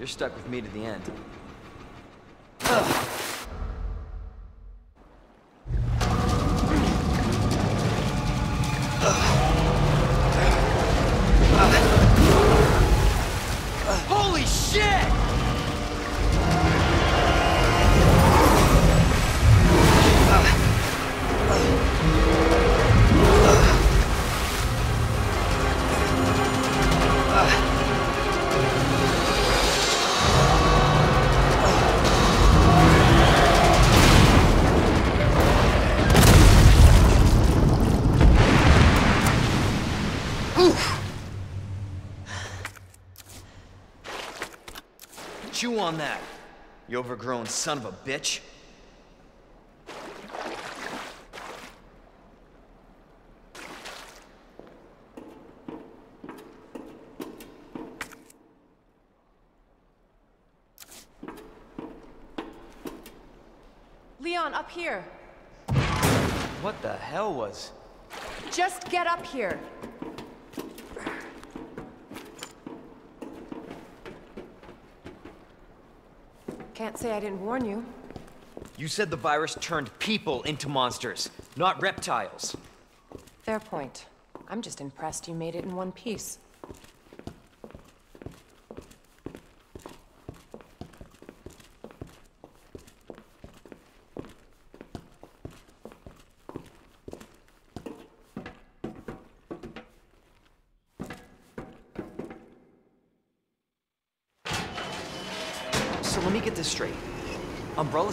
You're stuck with me to the end. Chew on that, you overgrown son of a bitch. Leon, up here. What the hell was... Just get up here. Can't say I didn't warn you. You said the virus turned people into monsters, not reptiles. Fair point. I'm just impressed you made it in one piece.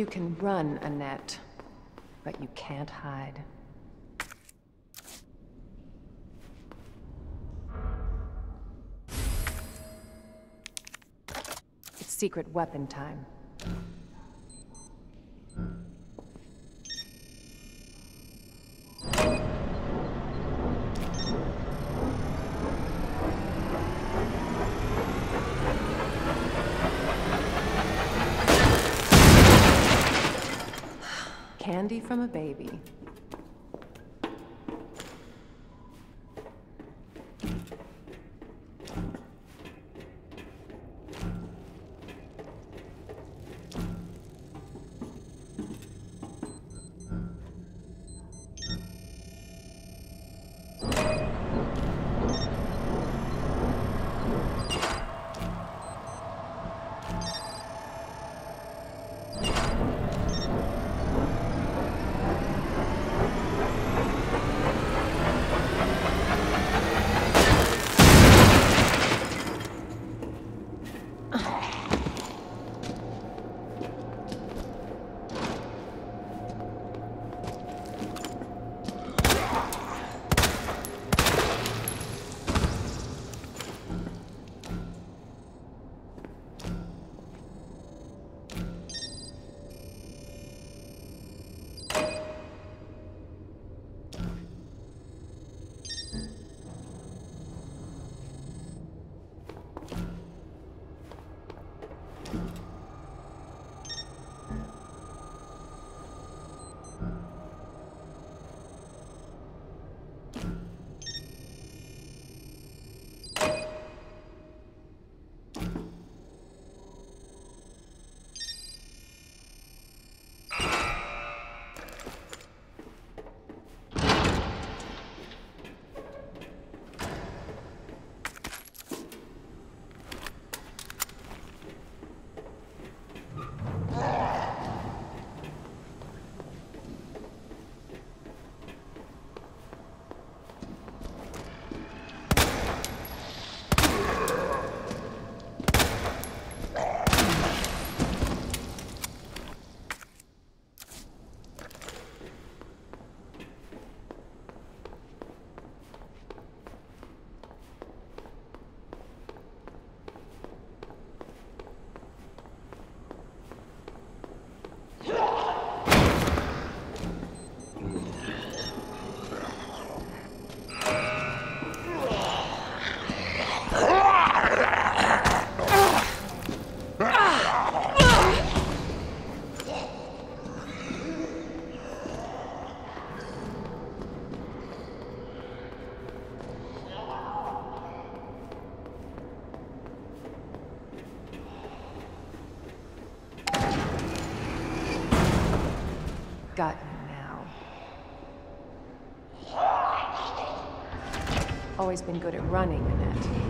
You can run, Annette, but you can't hide. It's secret weapon time. Candy from a baby. Always been good at running, Annette.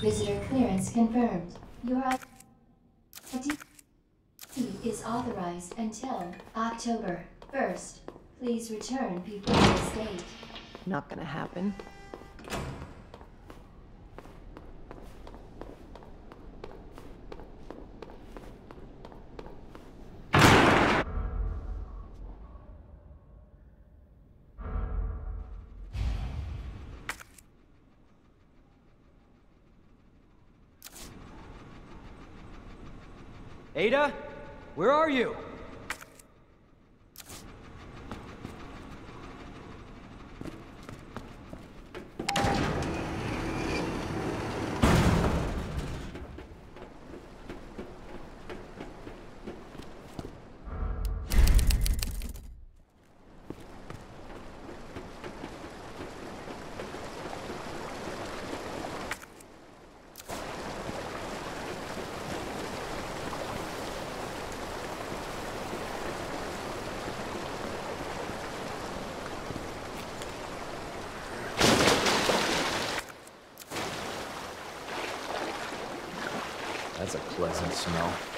Visitor clearance confirmed. Your identity is authorized until October 1st. Please return before this date. Not gonna happen. Ada? Where are you? That's a pleasant smell.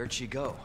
Where'd she go?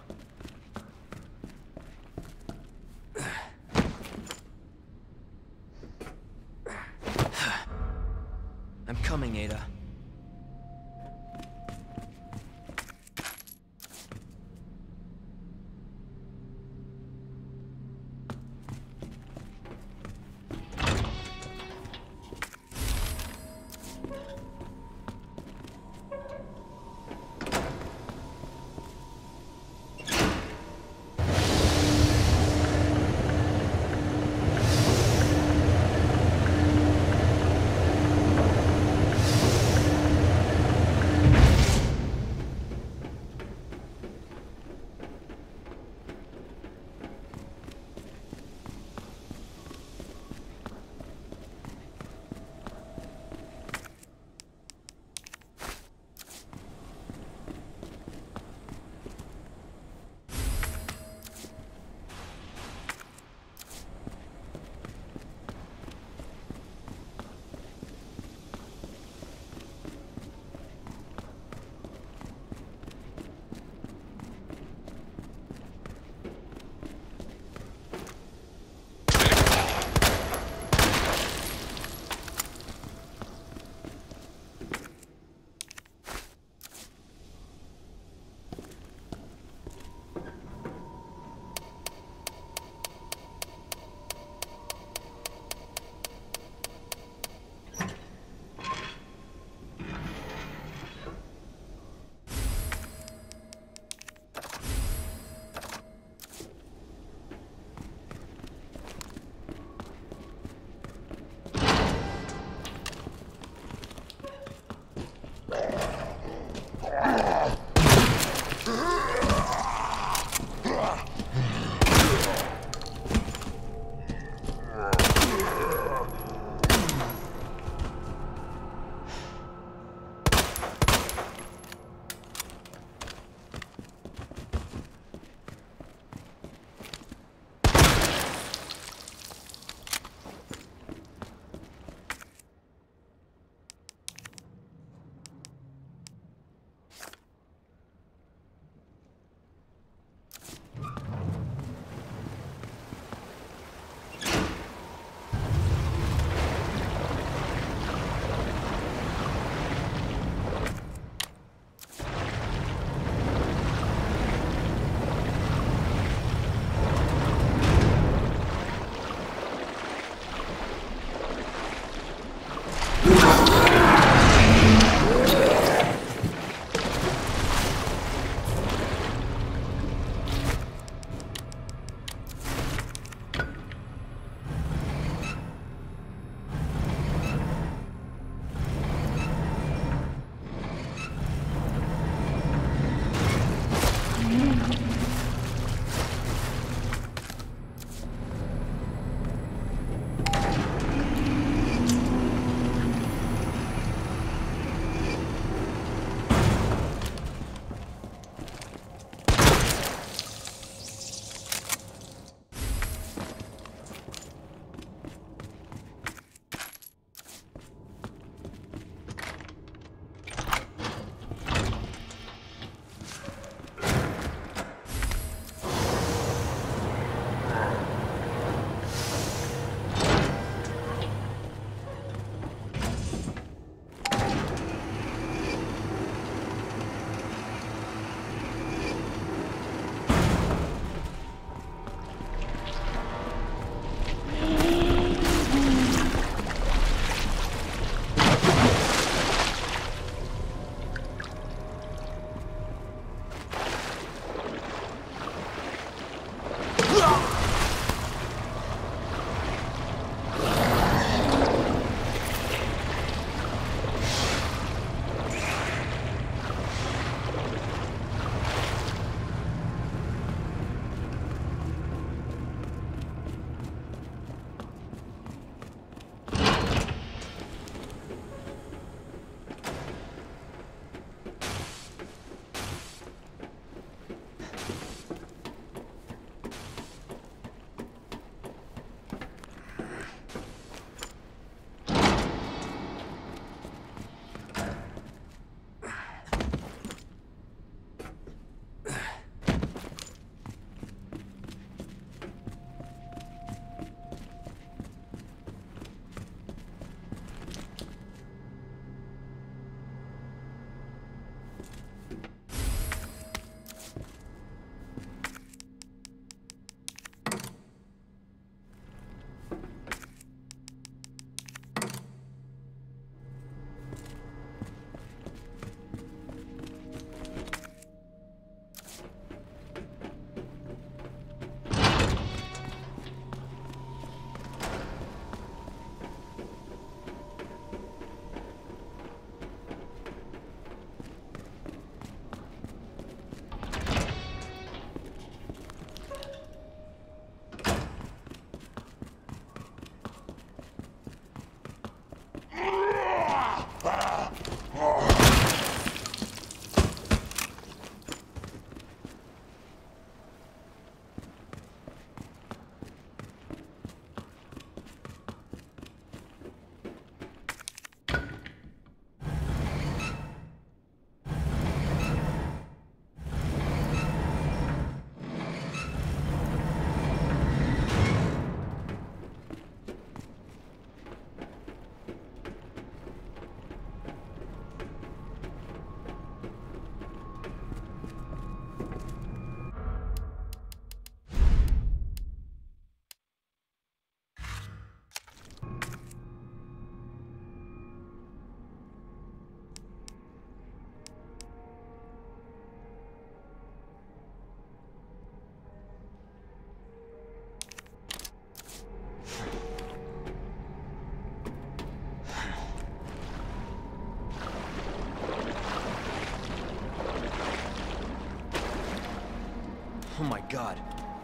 Oh my god,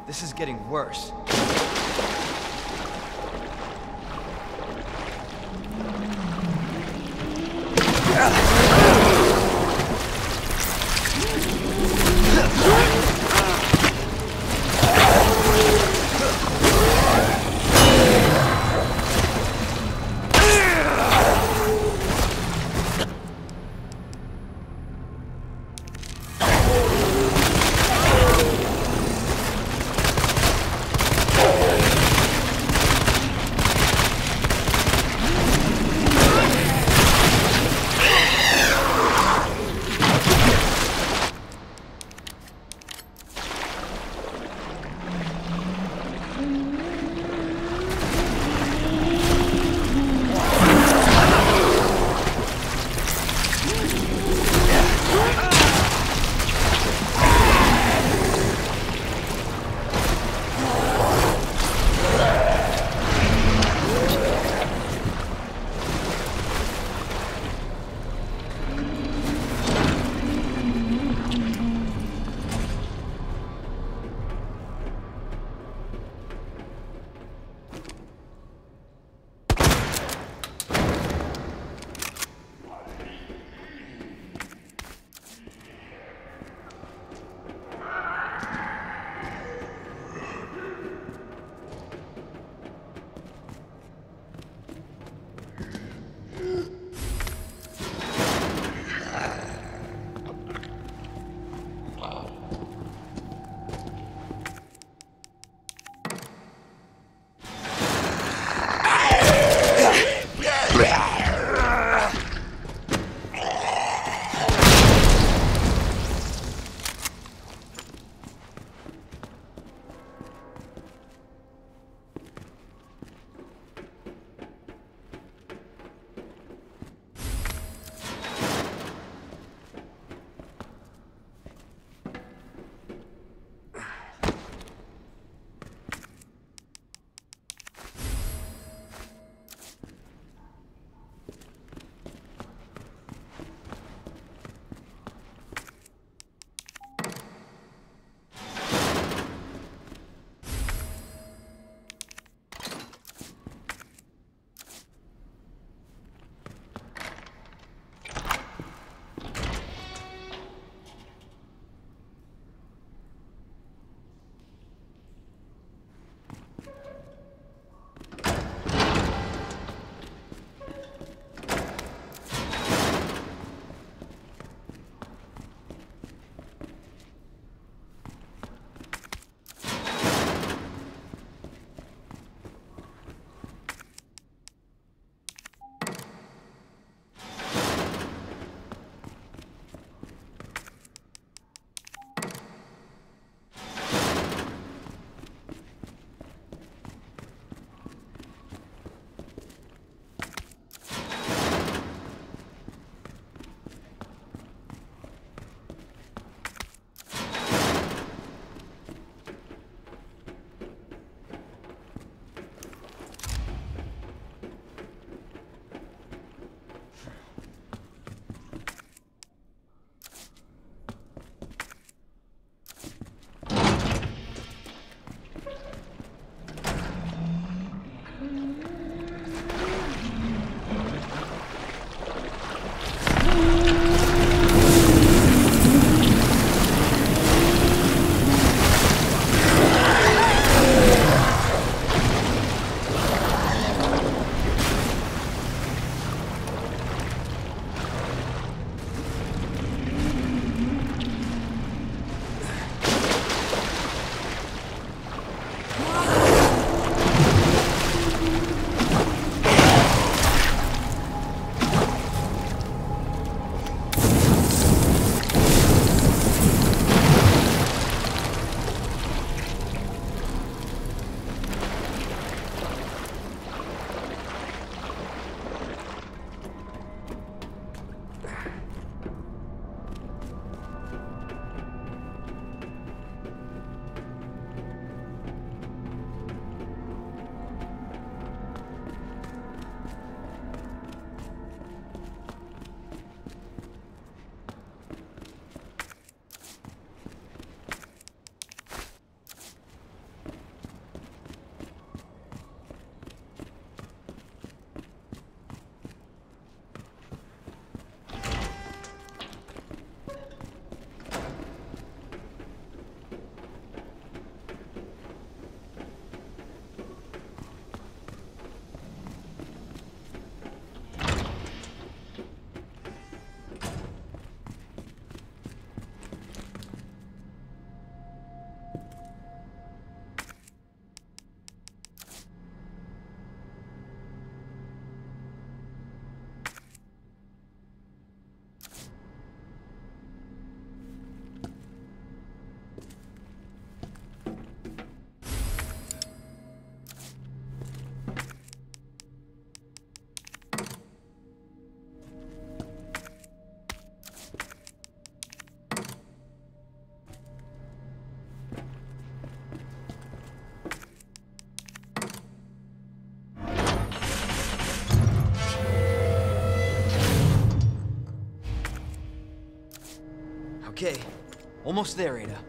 this is getting worse. Okay, almost there, Ada.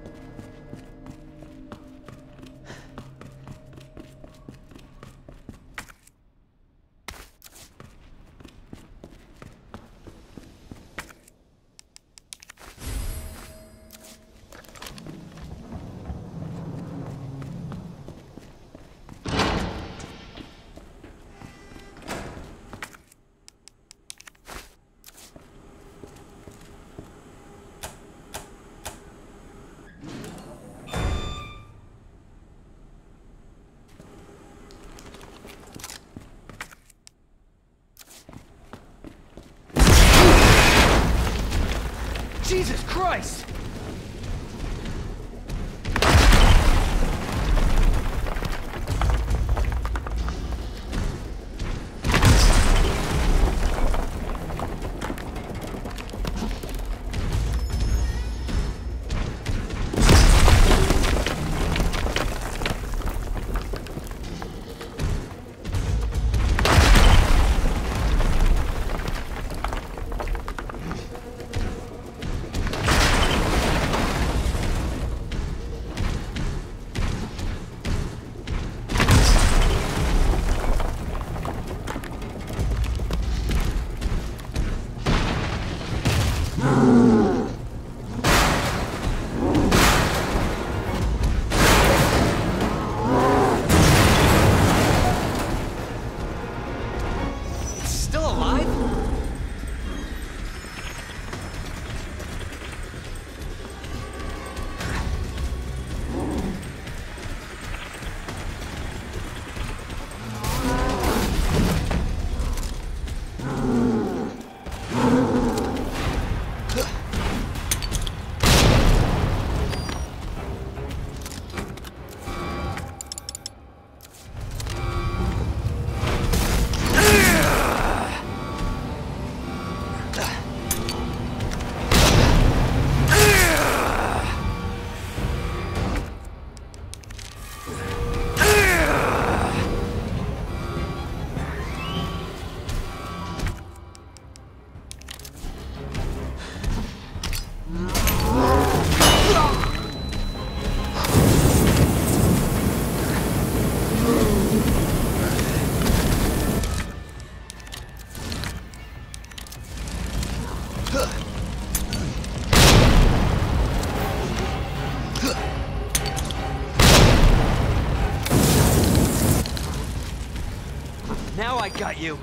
Got you.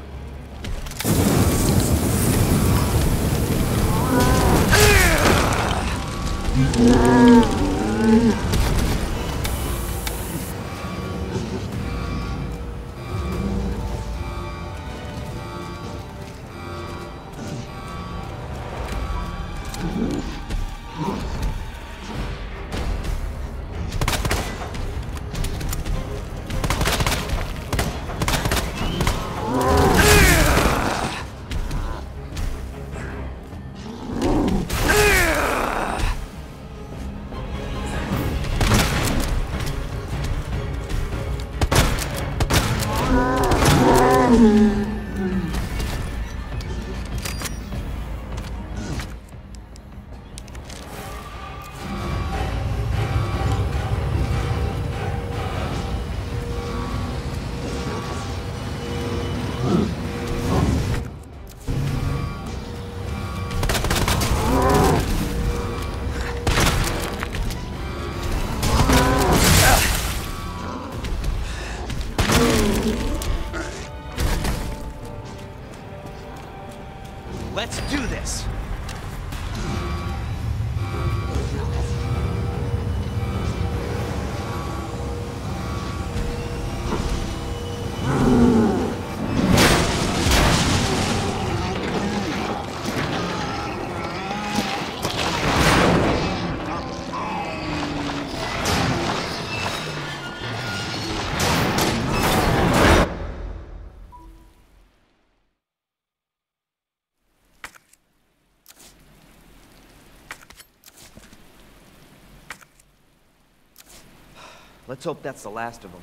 Let's hope that's the last of them.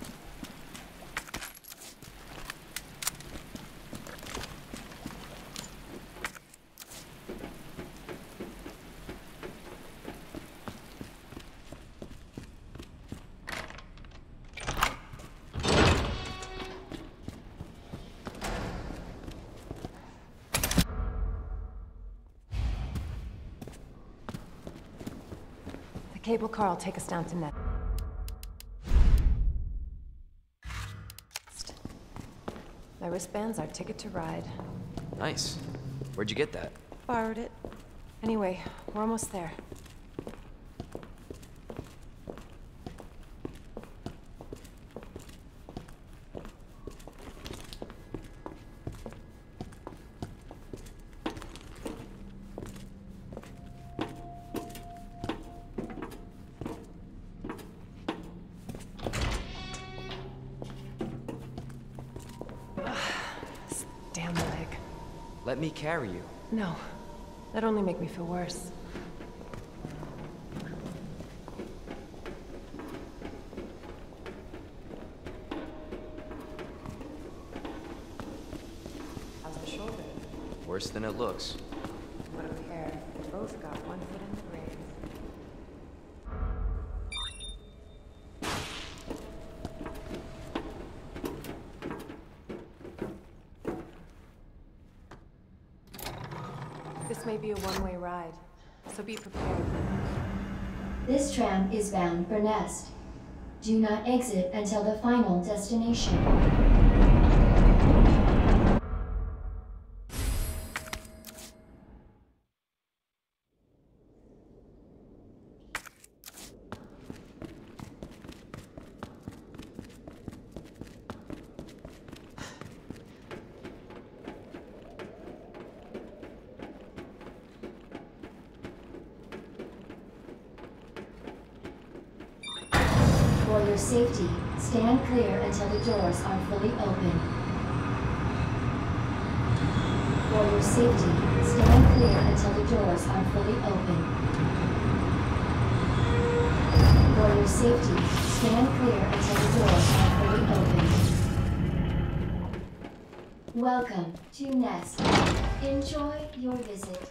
Cable car will take us down to Nest. Wristband's our ticket to ride. Nice. Where'd you get that? Borrowed it. Anyway, we're almost there. Let me carry you. No, that'd only make me feel worse. How's the shoulder? Worse than it looks. Be a one-way ride, so be prepared. This tram is bound for Nest. Do not exit until the final destination. For your safety, stand clear until the doors are fully open. For your safety, stand clear until the doors are fully open. For your safety, stand clear until the doors are fully open. Welcome to Nest. Enjoy your visit.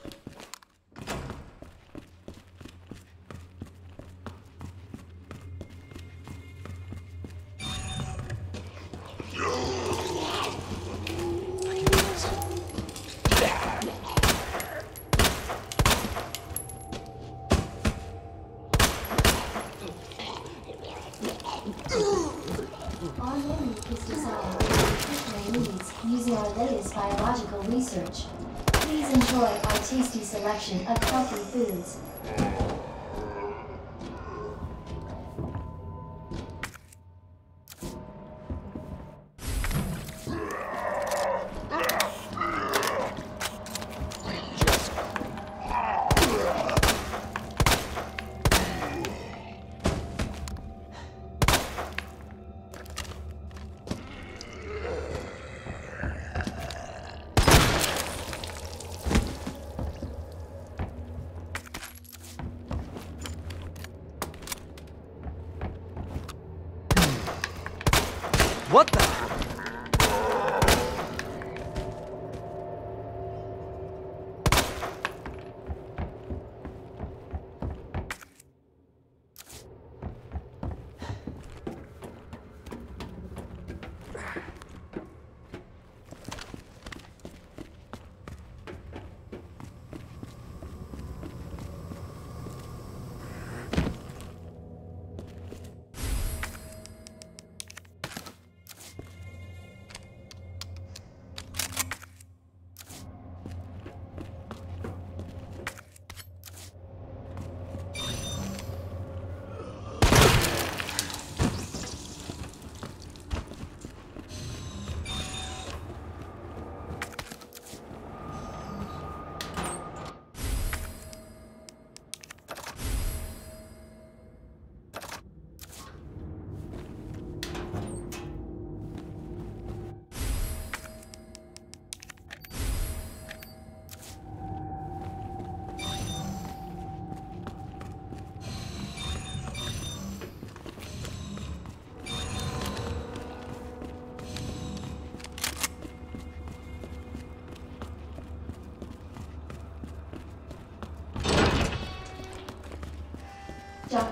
Please enjoy our tasty selection of healthy foods.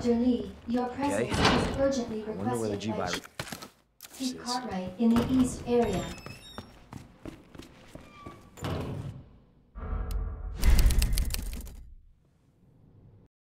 Dr. Lee, your presence Okay. is urgently I wonder where the requested G by virus. Cartwright in the East area.